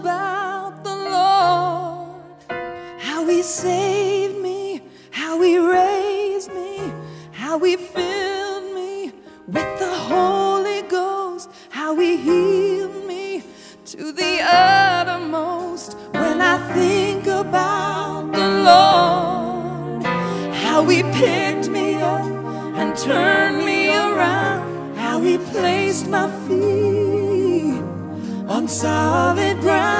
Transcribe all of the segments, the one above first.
about the Lord, how he saved me, how he raised me, how he filled me with the Holy Ghost, how he healed me to the uttermost. When I think about the Lord, how he picked me up and turned me around, how he placed my feet on solid ground.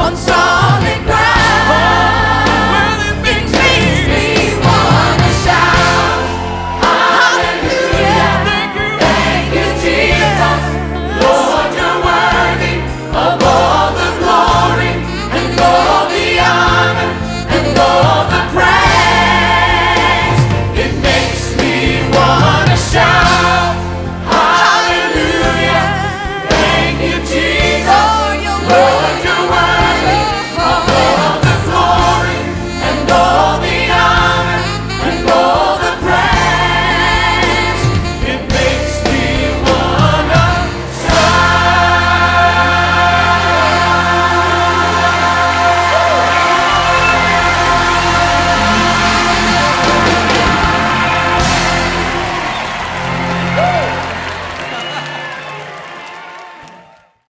on solid